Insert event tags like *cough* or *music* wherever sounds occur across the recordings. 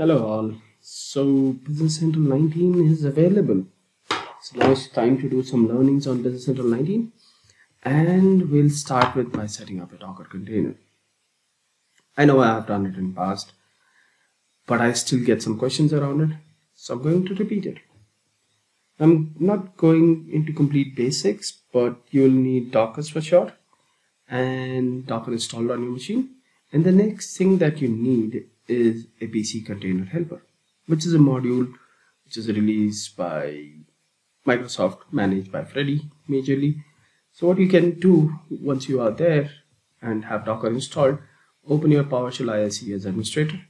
Hello all. So Business Central 19 is available. So now it's time to do some learnings on Business Central 19 and we'll start with by setting up a Docker container. I know I have done it in past but I still get some questions around it so I'm going to repeat it. I'm not going into complete basics but you'll need Docker for sure and Docker installed on your machine and the next thing that you need is a BC container helper, which is a module which is released by Microsoft, managed by Freddy majorly. So what you can do once you are there and have Docker installed, open your PowerShell ISE as administrator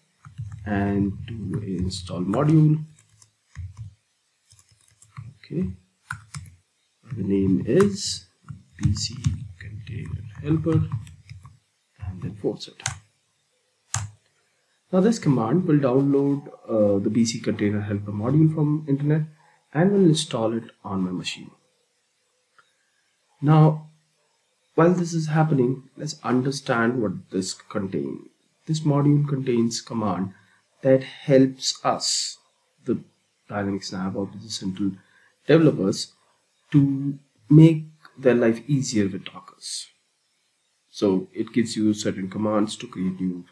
and do install module. Okay, the name is BC container helper and then force it. Now this command will download uh, the BC container helper module from internet and will install it on my machine. Now while this is happening let's understand what this contains. This module contains command that helps us the Dynamic Nav or Business Central developers to make their life easier with Dockers. So it gives you certain commands to create new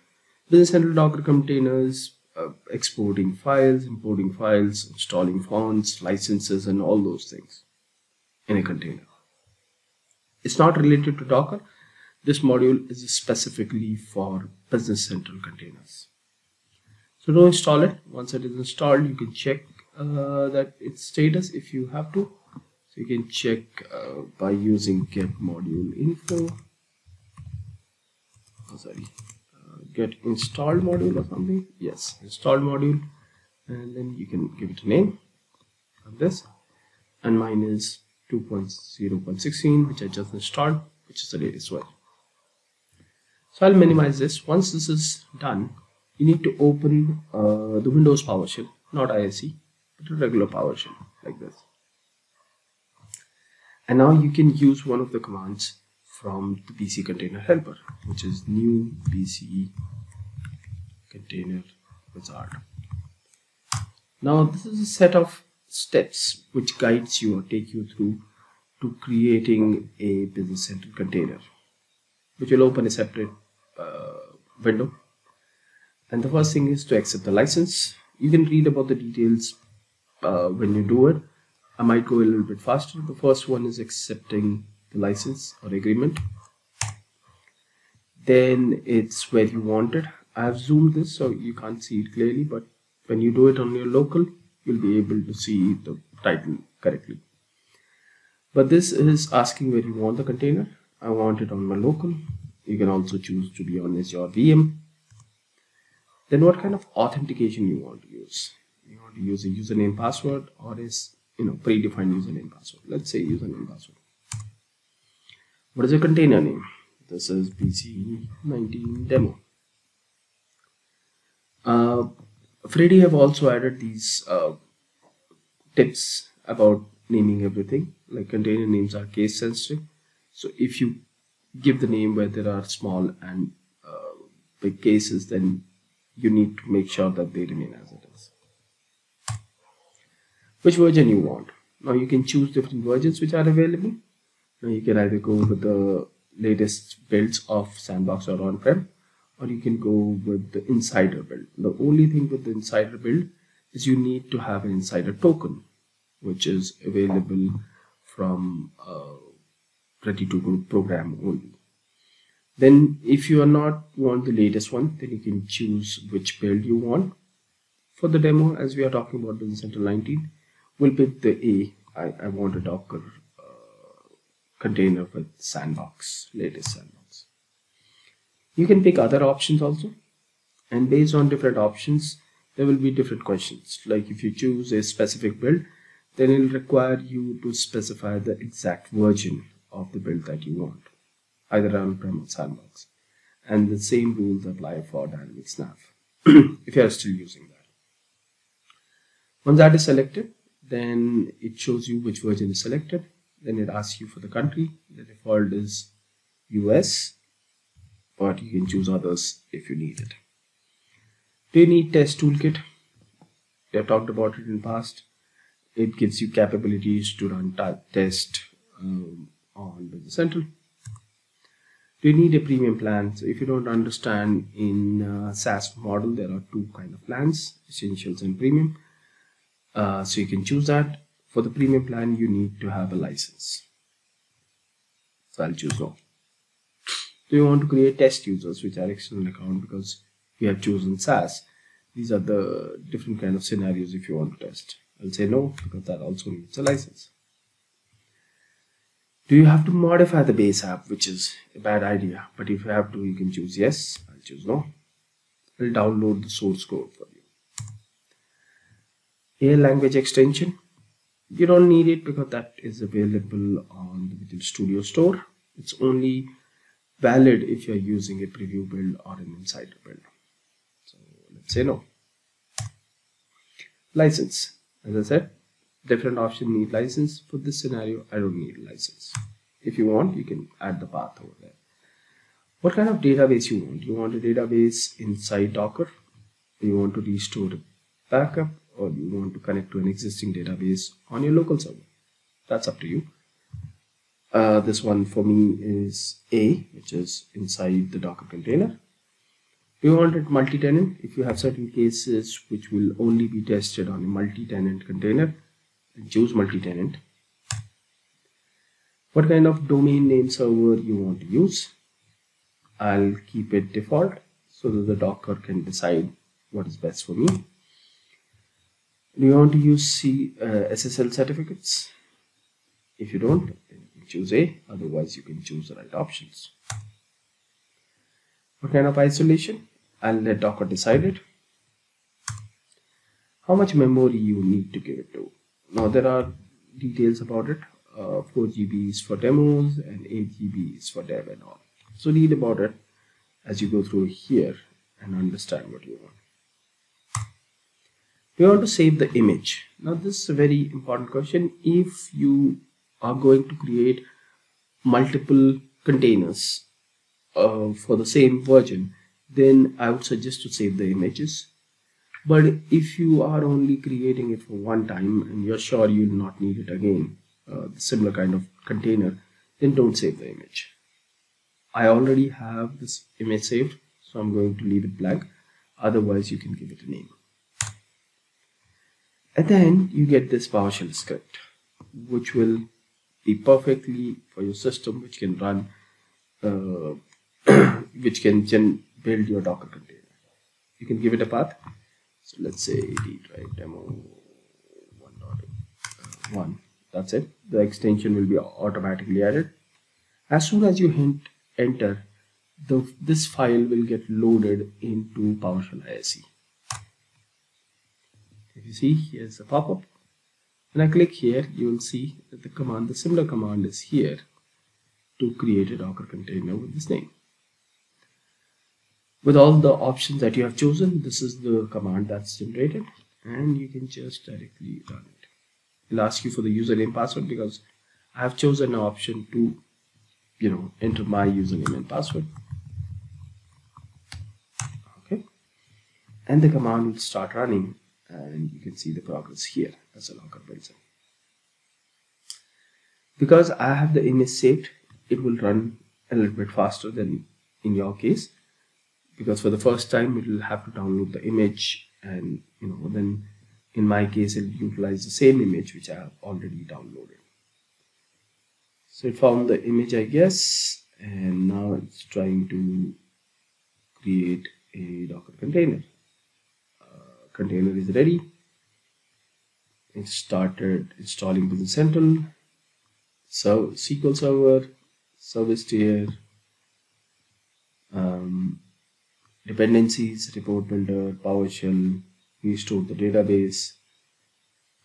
Business Central Docker containers, uh, exporting files, importing files, installing fonts, licenses, and all those things in a container. It's not related to Docker. This module is specifically for Business Central containers. So to install it, once it is installed, you can check uh, that its status if you have to. So you can check uh, by using get module info. Oh, sorry get installed module or something? Yes installed module. And then you can give it a name like this. And mine is 2.0.16 which I just installed which is the latest one so I'll minimize this. Once this is done you need to open uh, the Windows PowerShell not ISE but a regular PowerShell like this. And now you can use one of the commands from the BC container helper which is new BC container wizard now this is a set of steps which guides you or take you through to creating a business central container which will open a separate uh, window. And the first thing is to accept the license. You can read about the details uh, when you do it. I might go a little bit faster. The first one is accepting the license or agreement. Then it's where you want it I've zoomed this so you can't see it clearly but when you do it on your local you'll be able to see the title correctly. But this is asking where you want the container. I want it on my local. You can also choose to be on Azure VM then what kind of authentication you want to use? You want to use a username password or is you know predefined username password? Let's say username password. What is your container name? This is BC19 demo. Uh, Freddy have also added these uh, tips about naming everything. Like container names are case sensitive. So if you give the name where there are small and uh, big cases, then you need to make sure that they remain as it is. Which version you want? Now you can choose different versions which are available now you can either go with the latest builds of sandbox or on-prem or you can go with the insider build. The only thing with the insider build is you need to have an insider token which is available from uh, ready to program only. Then if you are not want the latest one then you can choose which build you want. For the demo as we are talking about business central 19 we'll pick the a. I, I want a docker container with sandbox, latest sandbox. You can pick other options also. And based on different options there will be different questions. Like if you choose a specific build then it will require you to specify the exact version of the build that you want either on-prem or sandbox. And the same rules apply for Dynamics Nav *clears throat* if you are still using that. Once that is selected then it shows you which version is selected. Then it asks you for the country. The default is US but you can choose others if you need it Do you need test toolkit? We have talked about it in past. It gives you capabilities to run test um, on Business Central. Do you need a premium plan? So if you don't understand in uh, SaaS model, there are two kind of plans, essentials and premium. Uh, so you can choose that. For the premium plan, you need to have a license. So I'll choose no. Do you want to create test users, which are external account because you have chosen SaaS? These are the different kind of scenarios if you want to test. I'll say no because that also needs a license. Do you have to modify the base app, which is a bad idea, but if you have to, you can choose yes. I'll choose no. I'll download the source code for you. A language extension. You don't need it because that is available on the Visual Studio Store. It's only valid if you're using a preview build or an insider build. So let's say no. License. As I said, different option need license. For this scenario, I don't need license. If you want, you can add the path over there. What kind of database you want? You want a database inside Docker? You want to restore a backup? Or you want to connect to an existing database on your local server? That's up to you. Uh, this one for me is A, which is inside the Docker container. You want it multi-tenant? If you have certain cases which will only be tested on a multi-tenant container, choose multi-tenant what kind of domain name server you want to use I'll keep it default so that the docker can decide what is best for me do you want to use C, uh, SSL certificates if you don't choose A otherwise you can choose the right options. What kind of isolation? I'll let docker decide it. How much memory you need to give it to? Now there are details about it. Uh, 4 GB is for demos and 8 GB is for dev and all. So read about it as you go through here and understand what you want. We want to save the image. Now this is a very important question. If you are going to create multiple containers uh, for the same version then I would suggest to save the images. But if you are only creating it for one time and you're sure you'll not need it again uh, similar kind of container then don't save the image. I already have this image saved so I'm going to leave it blank. Otherwise you can give it a name. And then you get this PowerShell script which will be perfectly for your system which can run uh, *clears throat* which can build your Docker container. You can give it a path. So let's say edit right demo 1.1 uh, that's it. The extension will be automatically added. As soon as you hit enter the this file will get loaded into PowerShell ISE if you see here's a pop-up when I click here you will see that the command the similar command is here to create a docker container with this name. With all the options that you have chosen this is the command that's generated and you can just directly run it. It'll ask you for the username password because I have chosen an option to you know enter my username and password. Okay. And the command will start running and you can see the progress here as a Docker builds because I have the image saved it will run a little bit faster than in your case. Because for the first time it will have to download the image and you know then in my case it'll utilize the same image which I have already downloaded. So it found the image I guess and now it's trying to create a docker container. Uh, container is ready it started installing business central so SQL server service tier um, dependencies, report builder, PowerShell, restore the database,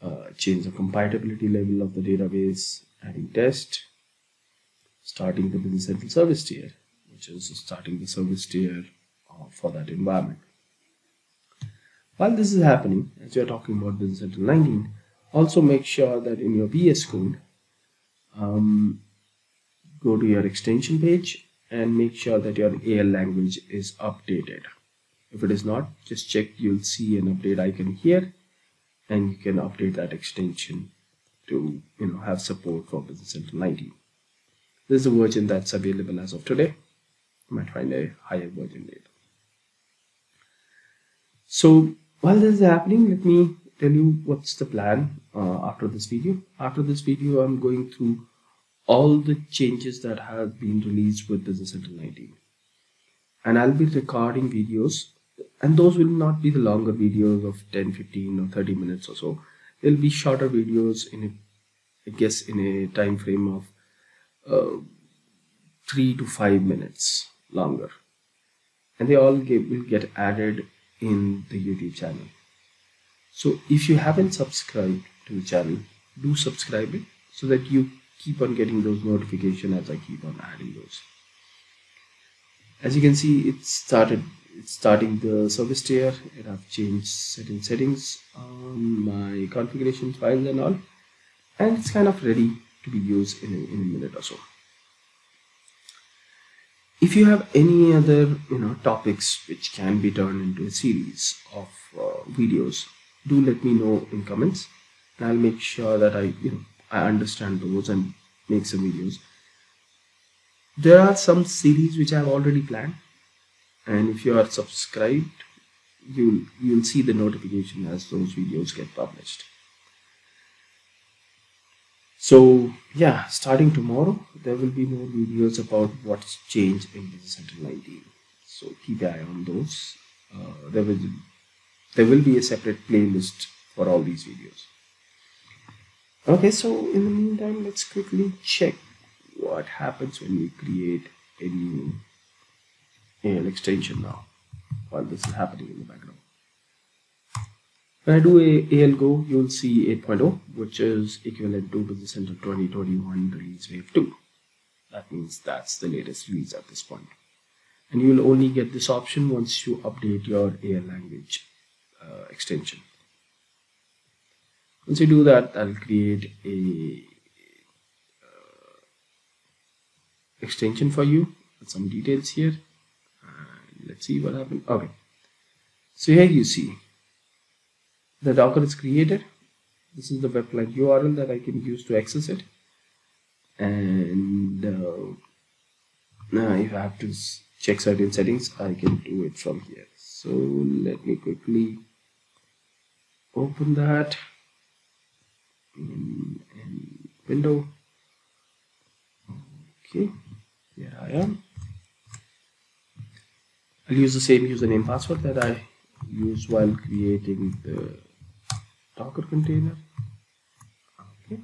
uh, change the compatibility level of the database, adding test, starting the Business Central service tier, which is starting the service tier uh, for that environment. While this is happening, as you're talking about Business Central 19, also make sure that in your VS Code, um, go to your extension page and make sure that your AL language is updated. if it is not just check you'll see an update icon here and you can update that extension to you know have support for business central 19 this is a version that's available as of today. You might find a higher version later. So while this is happening let me tell you what's the plan uh, after this video. After this video i'm going through all the changes that have been released with business central 19 and i'll be recording videos and those will not be the longer videos of 10 15 or 30 minutes or so. They'll be shorter videos in a i guess in a time frame of uh, three to five minutes longer. And they all get, will get added in the youtube channel. So if you haven't subscribed to the channel do subscribe it so that you keep on getting those notifications as i keep on adding those. As you can see it started it's starting the service tier. It have changed certain settings on my configuration files and all. And it's kind of ready to be used in a, in a minute or so. If you have any other you know topics which can be turned into a series of uh, videos do let me know in comments and i'll make sure that i you know i understand those and make some videos. There are some series which i've already planned. And if you are subscribed you'll you'll see the notification as those videos get published. So yeah starting tomorrow there will be more videos about what's changed in business central 19 so keep an eye on those. Uh, there will there will be a separate playlist for all these videos okay so in the meantime let's quickly check what happens when we create a new AL extension now while this is happening in the background. When I do a ALGO, you'll see 8.0, which is equivalent to Business Central 2021 release wave 2. That means that's the latest release at this point. And you'll only get this option once you update your AL language uh, extension. Once you do that, I'll create a uh, extension for you with some details here. Let's see what happened okay. So here you see the docker is created. This is the web client url that i can use to access it. And uh, now if i have to check certain settings i can do it from here. So let me quickly open that in, in window okay here i am I'll use the same username password that I used while creating the Docker container. Okay.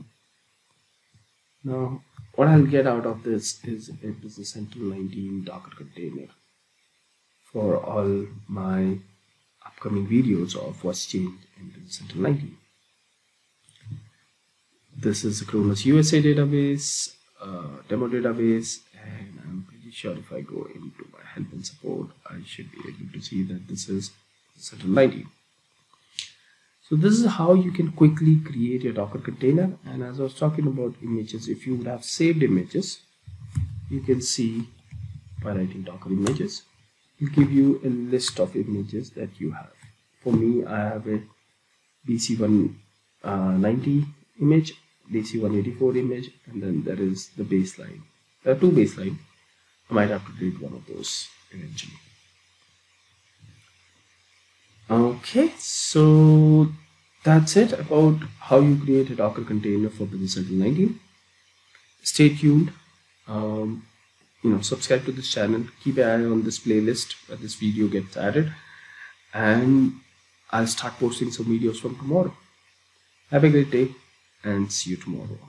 Now, what I'll get out of this is a Central 19 Docker container for all my upcoming videos of what's changed in Business Central 19. This is CRONUS USA database, uh, demo database, and I'm pretty sure if I go into my help and support I should be able to see that this is Central 19 so this is how you can quickly create a docker container and as I was talking about images if you would have saved images you can see by writing docker images it will give you a list of images that you have. For me I have a BC190 uh, image BC184 image and then there is the baseline there are two baseline I might have to delete one of those eventually. Okay, so that's it about how you create a Docker container for Business Central 19. Stay tuned. Um, you know, subscribe to this channel. Keep an eye on this playlist where this video gets added, and I'll start posting some videos from tomorrow. Have a great day, and see you tomorrow.